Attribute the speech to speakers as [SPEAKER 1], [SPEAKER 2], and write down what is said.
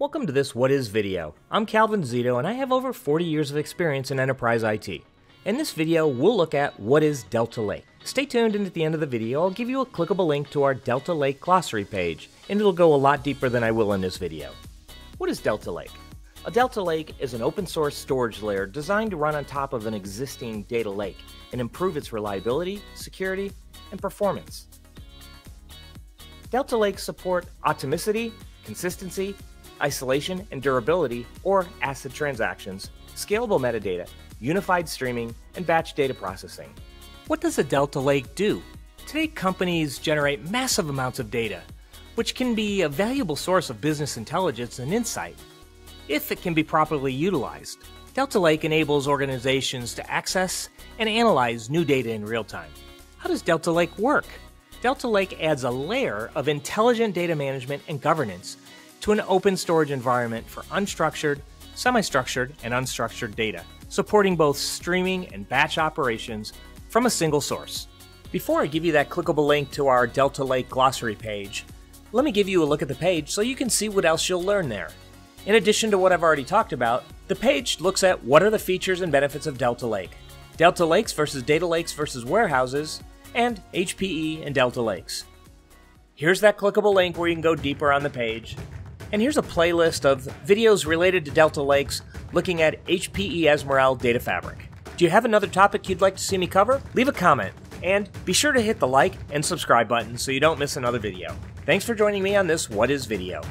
[SPEAKER 1] Welcome to this What Is video. I'm Calvin Zito and I have over 40 years of experience in enterprise IT. In this video, we'll look at what is Delta Lake. Stay tuned and at the end of the video, I'll give you a clickable link to our Delta Lake glossary page, and it'll go a lot deeper than I will in this video. What is Delta Lake? A Delta Lake is an open source storage layer designed to run on top of an existing data lake and improve its reliability, security, and performance. Delta Lakes support atomicity, consistency, isolation and durability, or ACID transactions, scalable metadata, unified streaming, and batch data processing. What does a Delta Lake do? Today, companies generate massive amounts of data, which can be a valuable source of business intelligence and insight if it can be properly utilized. Delta Lake enables organizations to access and analyze new data in real time. How does Delta Lake work? Delta Lake adds a layer of intelligent data management and governance to an open storage environment for unstructured, semi structured, and unstructured data, supporting both streaming and batch operations from a single source. Before I give you that clickable link to our Delta Lake glossary page, let me give you a look at the page so you can see what else you'll learn there. In addition to what I've already talked about, the page looks at what are the features and benefits of Delta Lake, Delta Lakes versus Data Lakes versus warehouses, and HPE and Delta Lakes. Here's that clickable link where you can go deeper on the page. And here's a playlist of videos related to Delta Lakes looking at HPE Ezmeral Data Fabric. Do you have another topic you'd like to see me cover? Leave a comment, and be sure to hit the like and subscribe button so you don't miss another video. Thanks for joining me on this What Is video.